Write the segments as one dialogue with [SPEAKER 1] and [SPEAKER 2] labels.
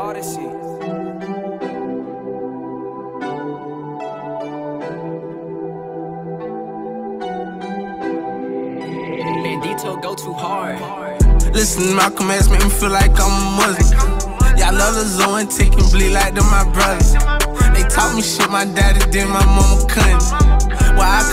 [SPEAKER 1] Odyssee. Bandito go too hard.
[SPEAKER 2] Listen, Malcolm X make me feel like I'm a Muslim. Y'all love the zone, taking bleed like them my brothers. They taught me shit my daddy did, my mama couldn't.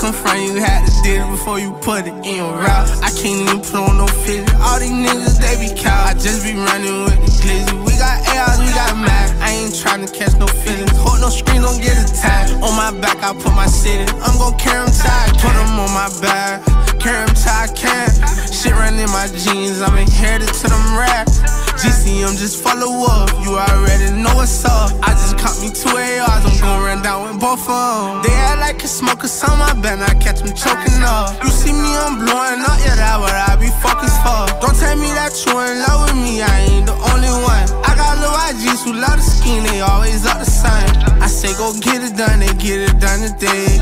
[SPEAKER 2] I come from, you had to do it before you put it in your route. I can't even put on no fit. All these niggas, they be cow. I just be running with the glizzy. We got ARs, we got Mac. I ain't trying to catch no feelings. Hold no screen, don't get attacked. On my back, I put my city. I'm gon' carry them tight. Put them on my back. Carry them till I can. Shit running in my jeans, I'm inherited to them racks. GCM just follow up, you already know what's up. I just caught me two ARs, I'm gon' run down with both of them. They act like a smoker, some I bet I catch them choking up. You see me, I'm blowing up, yeah, that what I be focused for. Don't tell me that you in love with me, I ain't the only one. I got little YGs who love the scheme, they always up the same. I say go get it done, they get it done today.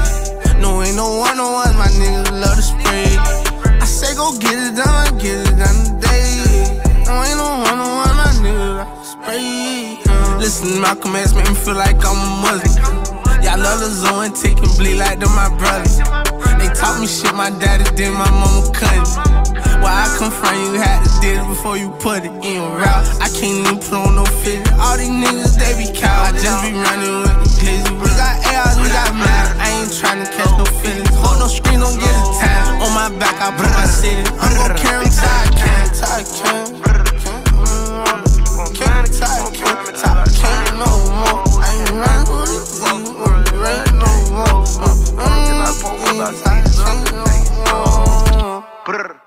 [SPEAKER 2] No, ain't no one on one, my niggas love to spray. I say go get it done, get it done today. Listen, Malcolm X make me feel like I'm a Muslim. Y'all love the zone, taking bleed like them my brothers. They taught me shit my daddy did, my mama couldn't. Where I come from, you had to do it before you put it in route. I can't even put on no fit. All these niggas, they be cow. I just be running with the glizzy. We got ARs, we got Mac. I ain't trying to catch no feelings. Hold no screen, don't get attacked. On my back, I put my city. I'm gon' carry outside. Brr.